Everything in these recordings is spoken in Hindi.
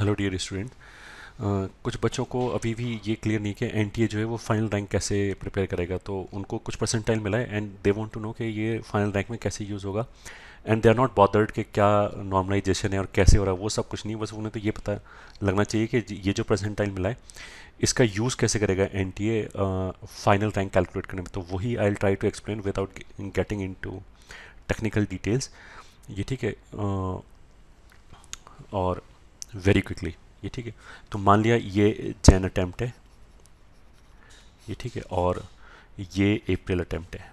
हेलो डियर स्टूडेंट कुछ बच्चों को अभी भी ये क्लियर नहीं कि एनटीए जो है वो फाइनल रैंक कैसे प्रिपेयर करेगा तो उनको कुछ परसेंटाइल मिला है and they want to know कि ये फाइनल रैंक में कैसे यूज़ होगा and they are not bothered कि क्या नॉर्मलाइजेशन है और कैसे हो रहा है वो सब कुछ नहीं बस उन्हें तो ये पता लगना चाहिए कि ये जो परसेंटाइल मिला है इसका यूज़ कैसे करेगा N T A final rank calculate करने में। तो वही I try to explain without getting in technical details ये ठीक है uh, और वेरी क्विकली ये ठीक है? तो मान लिया ये जैन अटैम्प्ट है। ये ठीक है? और ये अप्रैल अटैम्प्ट है।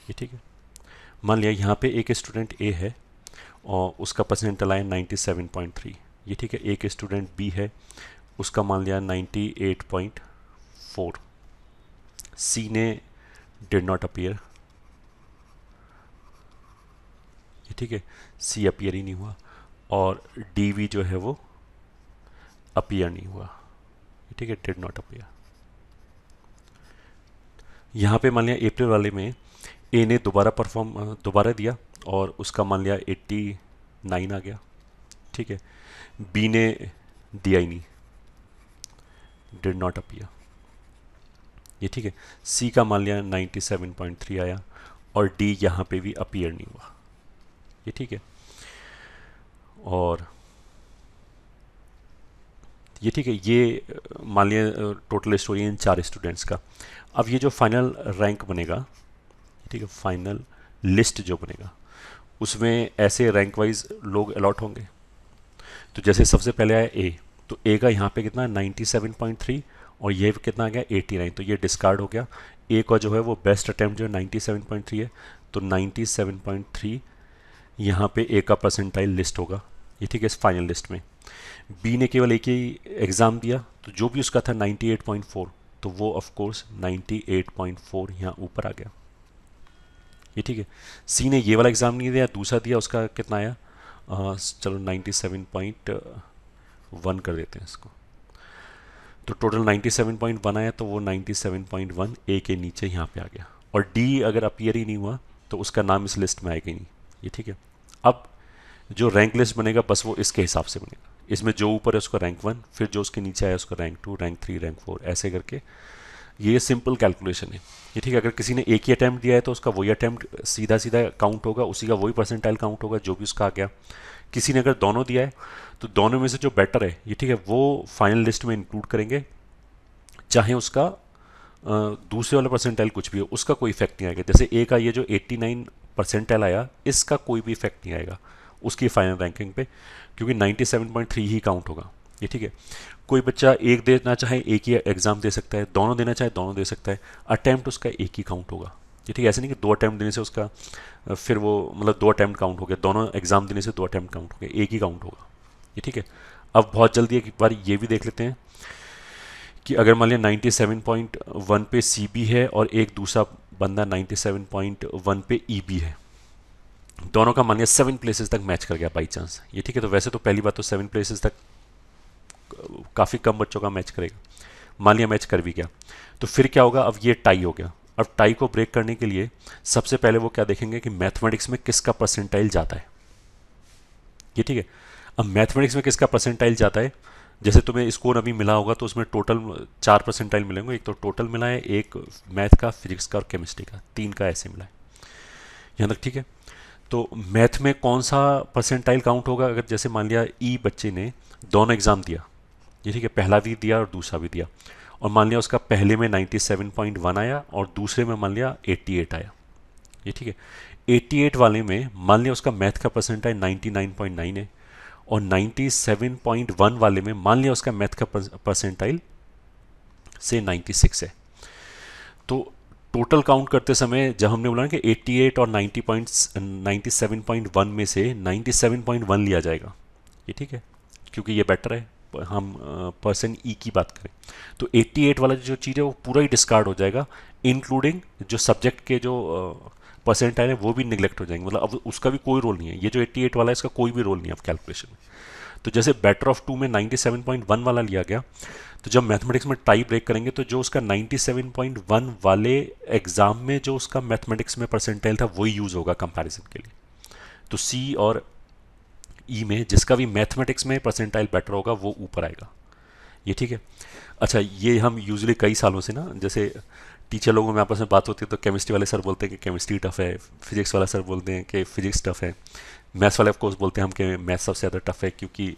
ये ठीक है? मान लिया यहाँ पे एक स्टूडेंट ए है और उसका परसेंटल आया 97.3 ये ठीक है? एक स्टूडेंट बी है, उसका मान लिया 98.4 सी ने डिड नॉट अपीयर ये ठीक है? सी अपीयर ही नहीं हुआ। और डी वी जो है वो अपीयर नहीं हुआ। ठीक है डिड नॉट अपीयर यहाँ पे मान लिया अप्रैल वाले में ए ने दोबारा परफॉर्म दोबारा दिया और उसका मान लिया 89 आ गया। ठीक है बी ने दिया ही नहीं। डिड नॉट अपीयर ये ठीक है सी का मान लिया 97.3 आया और डी यहाँ पे भी अपीयर नहीं हुआ। ये ठीक है। और ये ठीक है, ये, मान लिया टोटल स्टोरी इन चार स्टूडेंट्स का। अब ये जो फाइनल रैंक बनेगा, ठीक है फाइनल लिस्ट जो बनेगा, उसमें ऐसे रैंक वाइज लोग अलॉट होंगे। तो जैसे सबसे पहले आया ए तो ए का यहाँ पे कितना नाइन्टी सेवन पॉइंट थ्री और ये कितना आ गया? एटी नाइन तो ये डिस्कार्ड हो गया। ए का जो है, वो बेस्ट अटैम्प्ट जो है नाइन्टी सेवन पॉइंट थ्री है। तो नाइन्टी सेवन पॉइंट थ्री यहाँ पे ए का परसेंटाइल लिस्ट होगा। ये ठीक है इस फाइनल लिस्ट में। बी ने केवल एक ही एग्ज़ाम दिया तो जो भी उसका था 98.4 तो वो ऑफ़ कोर्स 98.4 यहाँ ऊपर आ गया। ये ठीक है। सी ने ये वाला एग्ज़ाम नहीं दिया दूसरा दिया उसका कितना आया? आ, चलो 97.1 कर देते हैं इसको। तो टोटल 97.1 आया तो वो 97.1 ए के नीचे यहाँ पे आ गया। और डी अगर अपियर ही नहीं हुआ तो उसका नाम इस लिस्ट में आएगा नहीं। ये ठीक है। अब जो रैंक लिस्ट बनेगा, बस वो इसके हिसाब से बनेगा। इसमें जो ऊपर है उसका रैंक वन फिर जो उसके नीचे आया उसका rank two rank three rank four ऐसे करके। ये सिंपल कैलकुलेशन है। ये ठीक है, अगर किसी ने एक ही अटैम्प्ट दिया है तो उसका वही अटैम्प्ट सीधा सीधा काउंट होगा, उसी का वही परसेंटाइल काउंट होगा, जो भी उसका आ गया। किसी ने अगर दोनों दिया है तो दोनों में से जो बेटर है, ये ठीक है, वो फाइनल लिस्ट में इंक्लूड करेंगे। चाहे उसका दूसरे वाला परसेंटाइल कुछ भी हो, उसका कोई इफ़ेक्ट नहीं आएगा। जैसे ए का ये जो 89 परसेंटाइल आया, इसका कोई भी इफ़ेक्ट नहीं आएगा। उसकी फाइनल रैंकिंग पे, क्योंकि 97.3 ही काउंट होगा। ये ठीक है? कोई बच्चा एक देना चाहे, एक ही एग्ज़ाम दे सकता है, दोनों देना चाहे, दोनों दे सकता है। अटैम्प्ट उसका एक ही काउंट होगा। ये ठीक है? ऐसे नहीं कि दो अटैम्प्ट देने से उसका फिर वो मतलब दो अटैम्प्ट काउंट हो गया, दोनों एग्ज़ाम देने से दो अटैम्प्ट काउंट हो गया, एक ही काउंट होगा। ये ठीक है? अब बहुत जल्दी एक बार ये भी देख लेते हैं कि अगर मान लिया 97.1 पे सी है और एक दूसरा बंदा 97.1 पे ई e है दोनों का मानिए सेवन प्लेसेस तक मैच कर गया बाई चांस ये ठीक है तो वैसे तो पहली बात तो सेवन प्लेसेस तक, काफ़ी कम बच्चों का मैच करेगा। मान लिया मैच कर भी गया। तो फिर क्या होगा? अब ये टाई हो गया। अब टाई को ब्रेक करने के लिए सबसे पहले वो क्या देखेंगे कि मैथमेटिक्स में किसका परसेंटाइल जाता है। ये ठीक है? अब मैथमेटिक्स में किसका परसेंटाइल जाता है? जैसे तुम्हें स्कोर अभी मिला होगा तो उसमें टोटल चार परसेंटाइल मिलेंगे। एक तो टोटल मिला है, एक मैथ का फिजिक्स का और केमिस्ट्री का। तीन का ऐसे मिला है। यहाँ तक ठीक है? तो मैथ में कौन सा परसेंटाइल काउंट होगा? अगर जैसे मान लिया ई e बच्चे ने दोनों एग्ज़ाम दिया, ये ठीक है, पहला भी दिया और दूसरा भी दिया, और मान लिया उसका पहले में 97.1 आया और दूसरे में मान लिया 88 आया, ये ठीक है। 88 वाले में मान लिया उसका मैथ का परसेंटाइल 99.9 है, और 97.1 वाले में मान लिया उसका मैथ का परसेंटाइल से 96 है। तो टोटल काउंट करते समय जब हमने बोला कि 88 और 90 पॉइंट्स 97.1 में से 97.1 लिया जाएगा। ये ठीक है? क्योंकि ये बेटर है। हम पर्सन ई e की बात करें। तो 88 वाला जो चीज़ है वो पूरा ही डिस्कार्ड हो जाएगा इंक्लूडिंग जो सब्जेक्ट के जो परसेंटाइल है, वो भी निगलेक्ट हो जाएँगे। मतलब अब उसका भी कोई रोल नहीं है। ये जो 88 वाला है, इसका कोई भी रोल नहीं है अब कैलकुलेशन में। तो जैसे बेटर ऑफ़ टू में 97.1 वाला लिया गया तो जब मैथमेटिक्स में टाई ब्रेक करेंगे तो जो उसका 97.1 वाले एग्ज़ाम में जो उसका मैथमेटिक्स में परसेंटाइल था, वही यूज़ होगा कंपैरिजन के लिए। तो सी और ई e में जिसका भी मैथमेटिक्स में परसेंटाइल बेटर होगा, वो ऊपर आएगा। ये ठीक है? अच्छा ये हम यूजली कई सालों से ना, जैसे टीचर लोगों में आपस में बात होती है तो केमिस्ट्री वाले सर बोलते हैं कि केमिस्ट्री टफ है फिजिक्स वाला सर बोलते हैं कि फिजिक्स टफ है। मैथ्स वाले ऑफकोर्स बोलते हैं हम कि मैथ्स सबसे ज़्यादा टफ है, क्योंकि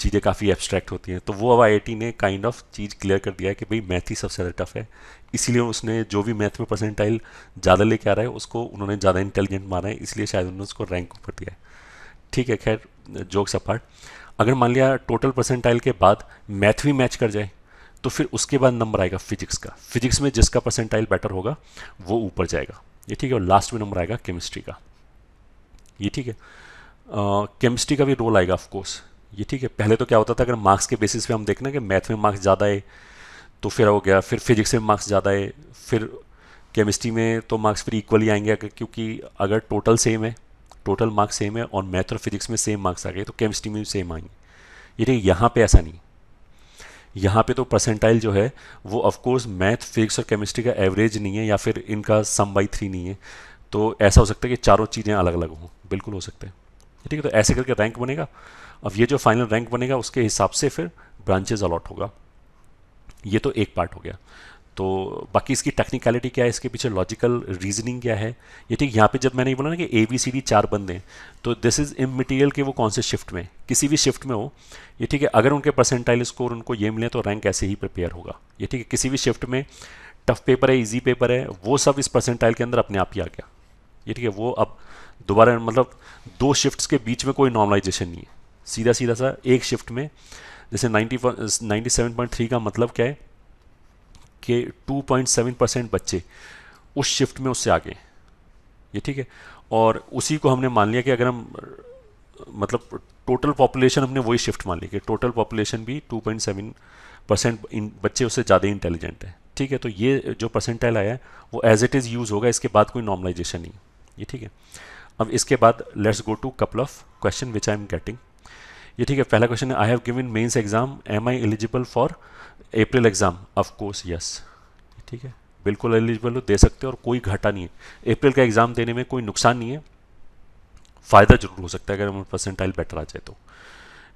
चीज़ें काफ़ी एब्स्ट्रैक्ट होती हैं। तो वो अब आई ने काइंड ऑफ़ चीज़ क्लियर कर दिया है कि भाई मैथ ही सबसे ज़्यादा टफ है। इसीलिए उसने जो भी मैथ में परसेंटाइल ज़्यादा लेके आ रहा है, उसको उन्होंने ज़्यादा इंटेलिजेंट माना है, इसलिए शायद उन्होंने उसको रैंक ऊपर दिया है। ठीक है, खैर जोक्स अपार्ट अगर मान लिया टोटल परसेंटाइल के बाद मैथ भी मैच कर जाए तो फिर उसके बाद नंबर आएगा फिजिक्स का। फिजिक्स में जिसका परसेंटाइल बेटर होगा, वो ऊपर जाएगा। ये ठीक है, और लास्ट में नंबर आएगा केमिस्ट्री का। ये ठीक है। केमिस्ट्री का भी रोल आएगा ऑफकोर्स ये ठीक है, पहले तो क्या होता था, अगर मार्क्स के बेसिस पे हम देखना कि मैथ में मार्क्स ज़्यादा है तो फिर हो गया, फिर फिजिक्स में मार्क्स ज़्यादा है, फिर केमिस्ट्री में तो मार्क्स फिर इक्वली आएँगे अगर क्योंकि अगर टोटल सेम है टोटल मार्क्स सेम है और मैथ और फिजिक्स में सेम मार्क्स आ गए तो केमिस्ट्री में भी सेम आएँगे। ये ठीक यहाँ पर ऐसा नहीं। यहाँ पे तो परसेंटाइल जो है, वो ऑफकोर्स मैथ फिजिक्स और केमिस्ट्री का एवरेज नहीं है या फिर इनका सम बाई थ्री नहीं है तो ऐसा हो सकता है कि चारों चीज़ें अलग अलग हों। बिल्कुल हो सकते हैं। ठीक है तो ऐसे करके रैंक बनेगा। अब ये जो फाइनल रैंक बनेगा, उसके हिसाब से फिर ब्रांचेज अलॉट होगा। ये तो एक पार्ट हो गया। तो बाकी इसकी टेक्निकलिटी क्या है? इसके पीछे लॉजिकल रीजनिंग क्या है? ये ठीक, यहाँ पे जब मैंने ये बोला ना कि ए बी सी डी चार बंदे हैं तो दिस इज़ इम मटीरियल के वो कौन से शिफ्ट में किसी भी शिफ्ट में हो, ये ठीक है, अगर उनके परसेंटाइल स्कोर उनको ये मिले तो रैंक ऐसे ही प्रिपेयर होगा। ये ठीक है, किसी भी शिफ्ट में टफ पेपर है ईजी पेपर है, वो सब इस परसेंटाइल के अंदर अपने आप ही आ गया। ये ठीक है, वो अब दोबारा मतलब दो शिफ्ट्स के बीच में कोई नॉर्मलाइजेशन नहीं है। सीधा सीधा सा एक शिफ्ट में, जैसे 90 97.3 का मतलब क्या है कि 2.7 परसेंट बच्चे उस शिफ्ट में उससे आगे ये ठीक है? और उसी को हमने मान लिया कि अगर हम मतलब टोटल पॉपुलेशन हमने वही शिफ्ट मान ली कि टोटल पॉपुलेशन भी 2.7 परसेंट बच्चे उससे ज़्यादा इंटेलिजेंट है। ठीक है? तो ये जो परसेंटाइल आया है, वो एज इट इज़ यूज़ होगा, इसके बाद कोई नॉर्मलाइजेशन नहीं ये ठीक है? अब इसके बाद let's go to couple of question which I am getting ये ठीक है, पहला क्वेश्चन है I have given mains exam am I eligible for April exam of course yes ठीक है, बिल्कुल एलिजिबल हो, दे सकते हो और कोई घाटा नहीं है। अप्रैल का एग्ज़ाम देने में कोई नुकसान नहीं है। फ़ायदा ज़रूर हो सकता है, अगर हमारे परसेंटाइल बेटर आ जाए तो।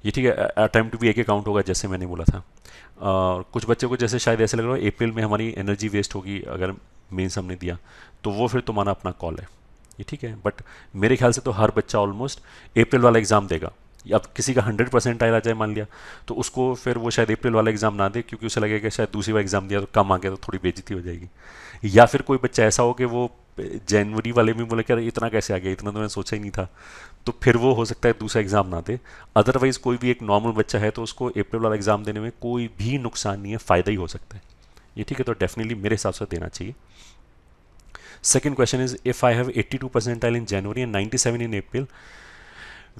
ये ठीक है अटैम्प्ट भी एक अकाउंट होगा, जैसे मैंने बोला था। और कुछ बच्चों को जैसे शायद ऐसे लग रहा है अप्रैल में हमारी एनर्जी वेस्ट होगी, अगर मेन्स हमने दिया तो वो फिर तुम्हारा अपना कॉल है। ये ठीक है बट मेरे ख्याल से तो हर बच्चा ऑलमोस्ट अप्रैल वाला एग्ज़ाम देगा। अब किसी का हंड्रेड परसेंट आया जाए, मान लिया तो उसको फिर वो शायद अप्रैल वाला एग्ज़ाम ना दे, क्योंकि उसे लगेगा शायद दूसरी बार एग्ज़ाम दिया तो कम आ गया तो थोड़ी बेजती हो जाएगी। या फिर कोई बच्चा ऐसा हो कि वो जनवरी वाले में बोले क्या इतना कैसे आ गया, इतना तो मैंने सोचा ही नहीं था तो फिर वो हो सकता है दूसरा एग्ज़ाम ना दे। अदरवाइज़ कोई भी एक नॉर्मल बच्चा है तो उसको अप्रैल वाला एग्ज़ाम देने में कोई भी नुकसान नहीं है, फ़ायदा ही हो सकता है। ये ठीक है तो डेफिनेटली मेरे हिसाब से देना चाहिए। Second question is if I have 82 percentile in January and 97 in April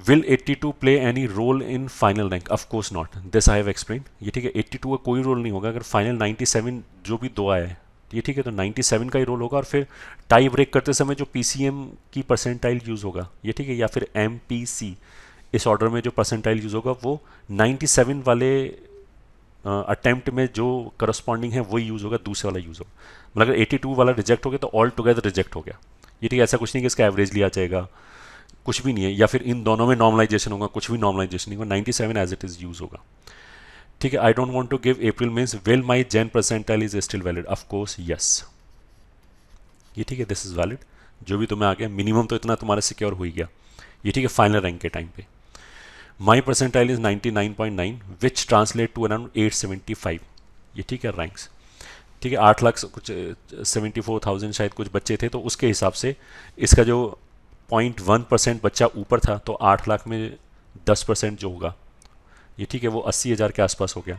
will 82 play any role in final rank of course not this I have explain ये ठीक है 82 का कोई रोल नहीं होगा। अगर फाइनल 97 जो भी दो आया है, ये ठीक है तो 97 का ही रोल होगा और फिर टाई ब्रेक करते समय जो पीसीएम की परसेंटाइल यूज़ होगा, ये ठीक है, या फिर MPC इस ऑर्डर में जो परसेंटाइल यूज़ होगा, वो 97 वाले अटैम्प्ट में जो करस्पॉन्डिंग है, वही यूज़ होगा, दूसरे वाला यूज़ होगा। मतलब अगर 82 वाला रिजेक्ट हो गया तो ऑल टुगेदर रिजेक्ट हो गया। ये ठीक है ऐसा कुछ नहीं कि इसका एवरेज लिया जाएगा। कुछ भी नहीं है। या फिर इन दोनों में नॉर्मलाइजेशन होगा, कुछ भी नॉर्मलाइजेशन नहीं होगा। Ninety seven as it is use होगा। ठीक है I don't want to give April means well my Jan percentile is still valid of course yes ये ठीक है दिस इज़ वैलिड जो भी तुम्हें आ गया मिनिमम तो इतना तुम्हारा सिक्योर हो ही गया। ये ठीक है फाइनल रैंक के टाइम पे। My percentile is 99.9 which translate to around 875 ये ठीक है रैंक्स ठीक है, आठ लाख कुछ सेवेंटी फोर थाउज़ेंड शायद कुछ बच्चे थे तो उसके हिसाब से इसका जो पॉइंट वन परसेंट बच्चा ऊपर था तो आठ लाख में दस परसेंट जो होगा। ये ठीक है, वो अस्सी हज़ार के आसपास हो गया।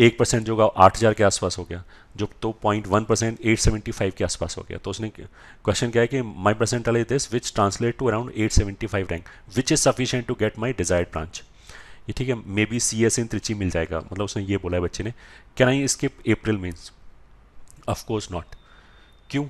एक परसेंट जो होगा आठ हज़ार के आसपास हो गया, जो तो point one percent eight seventy five के आसपास हो गया। तो उसने क्वेश्चन क्या है कि my percentile this which translate to around eight seventy five rank which is sufficient to get my desired branch ये ठीक है maybe C S in Trichy मिल जाएगा। मतलब उसने ये बोला है बच्चे ने can I skip April means of course not क्यों?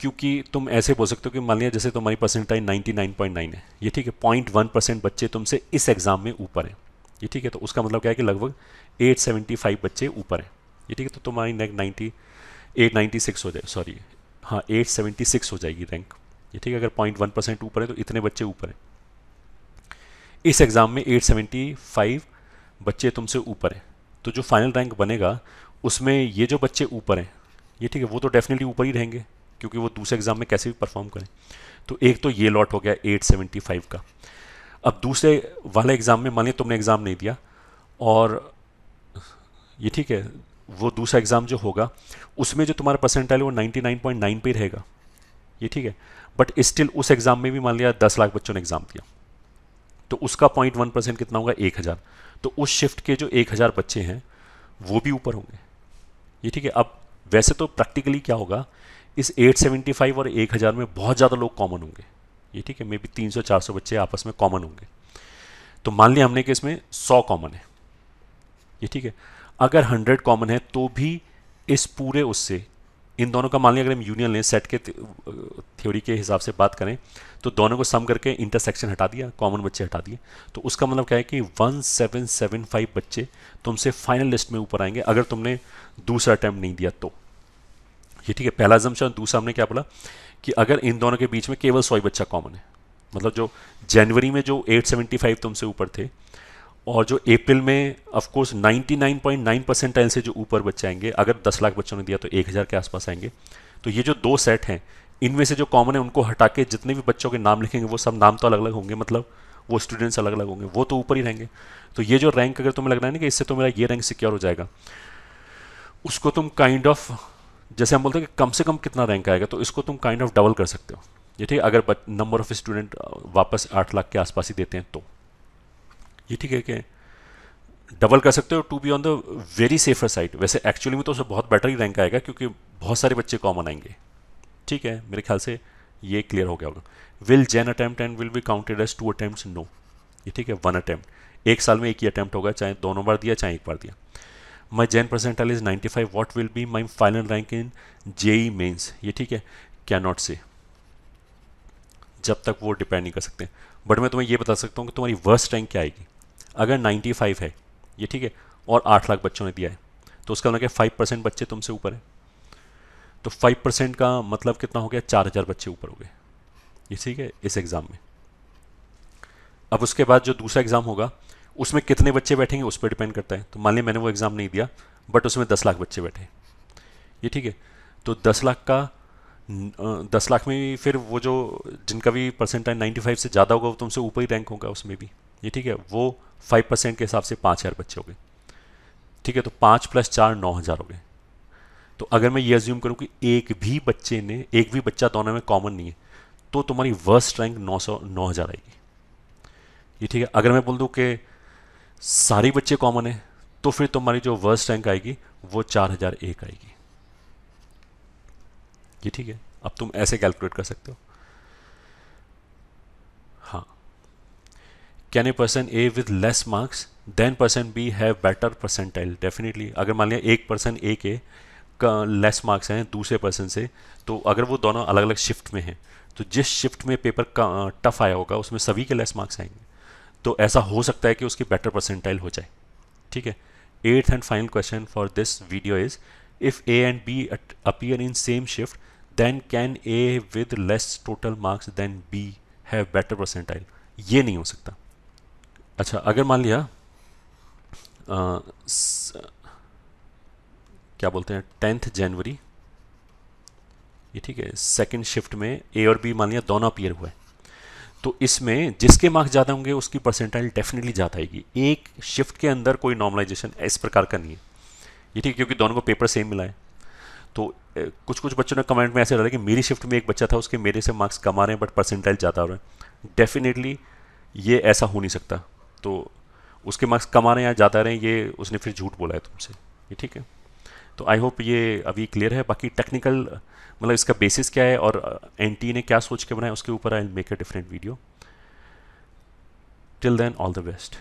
क्योंकि तुम ऐसे बोल सकते हो कि मान लिया जैसे तुम्हारी परसेंटाइज 99.9 है। ये ठीक है पॉइंट वन परसेंट बच्चे तुमसे इस एग्ज़ाम में ऊपर हैं। ये ठीक है तो उसका मतलब क्या है कि लगभग 875 बच्चे ऊपर हैं। ये ठीक है तो तुम्हारी rank ninety eight ninety six हो जाए सॉरी हाँ एट सेवेंटी सिक्स हो जाएगी रैंक ये ठीक है, अगर पॉइंट वन परसेंट ऊपर है तो इतने बच्चे ऊपर हैं। इस एग्ज़ाम में 875 बच्चे तुमसे ऊपर हैं। तो जो फाइनल रैंक बनेगा, उसमें ये जो बच्चे ऊपर हैं, ये ठीक है, वो तो डेफिनेटली ऊपर ही रहेंगे, क्योंकि वो दूसरे एग्ज़ाम में कैसे भी परफॉर्म करें। तो एक तो ये लॉट हो गया 875 का। अब दूसरे वाले एग्ज़ाम में, मान लिया तुमने एग्ज़ाम नहीं दिया, और ये ठीक है, वो दूसरा एग्ज़ाम जो होगा, उसमें जो तुम्हारा परसेंटाइल वो 99.9 पे रहेगा। ये ठीक है बट स्टिल उस एग्ज़ाम में भी मान लिया दस लाख बच्चों ने एग्ज़ाम दिया। तो उसका पॉइंट वन परसेंट कितना होगा? एक हज़ार। तो उस शिफ्ट के जो एक हज़ार बच्चे हैं, वो भी ऊपर होंगे। ये ठीक है, अब वैसे तो प्रैक्टिकली क्या होगा, इस 875 और 1000 में बहुत ज़्यादा लोग कॉमन होंगे। ये ठीक है मे बी 300-400 बच्चे आपस में कॉमन होंगे। तो मान लिया हमने कि इसमें 100 कॉमन है। ये ठीक है। अगर 100 कॉमन है तो भी इस पूरे उससे, इन दोनों का मान लिया अगर हम यूनियन लें सेट के थ्योरी के हिसाब से बात करें तो दोनों को सम करके इंटरसेक्शन हटा दिया कॉमन बच्चे हटा दिए। तो उसका मतलब क्या है कि 1775 बच्चे तुमसे फाइनल लिस्ट में ऊपर आएँगे। अगर तुमने दूसरा अटैम्प्ट नहीं दिया तो। ये ठीक है, पहला जमशा दूसरा हमने क्या बोला कि अगर इन दोनों के बीच में केवल सौ बच्चा कॉमन है। मतलब जो जनवरी में जो 875 तुमसे ऊपर थे और जो अप्रैल में ऑफ़ कोर्स 99.9 परसेंटाइल से जो ऊपर बच्चे आएँगे, अगर 10 लाख बच्चों ने दिया तो 1000 के आसपास आएँगे। तो ये जो दो सेट हैं, इनमें से जो कॉमन है, उनको हटा के जितने भी बच्चों के नाम लिखेंगे, वो सब नाम तो अलग अलग होंगे मतलब वो स्टूडेंट्स अलग अलग होंगे, वो तो ऊपर ही रहेंगे। तो ये जो रैंक अगर तुम्हें लग रहा है ना कि इससे तो मेरा ये रैंक सिक्योर हो जाएगा, उसको तुम काइंड kind ऑफ़ जैसे हम बोलते हैं कि कम से कम कितना रैंक आएगा तो इसको तुम काइंड ऑफ़ डबल कर सकते हो। ये ठीक है, अगर नंबर ऑफ़ स्टूडेंट वापस आठ लाख के आसपास ही देते हैं तो। ये ठीक है कि डबल कर सकते हो to be on the very safer side वैसे एक्चुअली में तो उसे बहुत बेटर ही रैंक आएगा, क्योंकि बहुत सारे बच्चे कॉमन आएँगे। ठीक है, मेरे ख्याल से ये क्लियर हो गया होगा। Will Jan attempt and will be counted as two attempt no ये ठीक है वन अटैम्प्ट एक साल में एक ही अटैम्प्ट होगा, चाहे दोनों बार दिया, चाहे एक बार दिया। My Jan percentile is 95 what will be my final rank in JEE mains ये ठीक है? कैन नॉट से जब तक वो डिपेंड नहीं कर सकते। बट मैं तुम्हें ये बता सकता हूँ कि तुम्हारी वर्स्ट रैंक क्या आएगी। अगर 95 है, ये ठीक है? और आठ लाख बच्चों ने दिया है तो उसका मतलब फाइव परसेंट बच्चे तुमसे ऊपर है। तो फाइव परसेंट का मतलब कितना हो गया? चार हज़ार बच्चे ऊपर हो गए। ये ठीक है? इस एग्ज़ाम में। अब उसके बाद जो दूसरा एग्ज़ाम होगा उसमें कितने बच्चे बैठेंगे उस पर डिपेंड करता है। तो मान लिया मैंने वो एग्ज़ाम नहीं दिया, बट उसमें दस लाख बच्चे बैठे। ये ठीक है? तो दस लाख का दस लाख में फिर वो जो, जिनका भी परसेंटाइल नाइन्टी फाइव से ज़्यादा होगा, वो तुमसे ऊपर ही रैंक होगा उसमें भी। ये ठीक है? वो फाइव परसेंट के हिसाब से पाँच हज़ार बच्चे हो गए ठीक है? तो पाँच प्लस चार नौ हज़ार हो गए तो अगर मैं ये अज्यूम करूँ कि एक भी बच्चे ने, एक भी बच्चा दोनों में कॉमन नहीं है तो तुम्हारी वर्स्ट रैंक नौ सौ, नौ हज़ार आएगी। ये ठीक है? अगर मैं बोल दूँ कि सारे बच्चे कॉमन है तो फिर तुम्हारी जो वर्स्ट रैंक आएगी, वो चार हज़ार एक आएगी। ये ठीक है? अब तुम ऐसे कैलकुलेट कर सकते हो। हाँ। Can a person A with less marks than person B have better percentile definitely अगर मान लिया एक पर्सन ए के लेस मार्क्स हैं दूसरे पर्सन से तो अगर वो दोनों अलग अलग शिफ्ट में हैं तो जिस शिफ्ट में पेपर का टफ आया होगा, उसमें सभी के लेस मार्क्स आएँगे। तो ऐसा हो सकता है कि उसकी बेटर परसेंटाइल हो जाए। ठीक है? Eighth and final question for this video is if A and B appear in same shift then can A with less total marks than B have better percentile ये नहीं हो सकता। अच्छा अगर मान लिया आ, स, क्या बोलते हैं टेंथ जनवरी ये ठीक है सेकंड शिफ्ट में ए और बी मान लिया दोनों अपियर हुए तो इसमें जिसके मार्क्स ज़्यादा होंगे, उसकी परसेंटाइल डेफिनेटली ज़्यादा आएगी। एक शिफ्ट के अंदर कोई नॉर्मलाइजेशन इस प्रकार का नहीं है। ये ठीक क्योंकि दोनों को पेपर सेम मिला है। तो कुछ कुछ बच्चों ने कमेंट में ऐसे रहा कि मेरी शिफ्ट में एक बच्चा था, उसके मेरे से मार्क्स कम आ रहे हैं बट परसेंटाइल ज़्यादा हो रहे हैं। डेफिनेटली ये ऐसा हो नहीं सकता। तो उसके मार्क्स कम आ रहे हैं या ज़्यादा रहे हैं, ये उसने फिर झूठ बोला है तुमसे। ये ठीक है? तो आई होप ये अभी क्लियर है। बाकी टेक्निकल मतलब इसका बेसिस क्या है और एनटी ने क्या सोच के बनाया, उसके ऊपर I make a different video till then all the best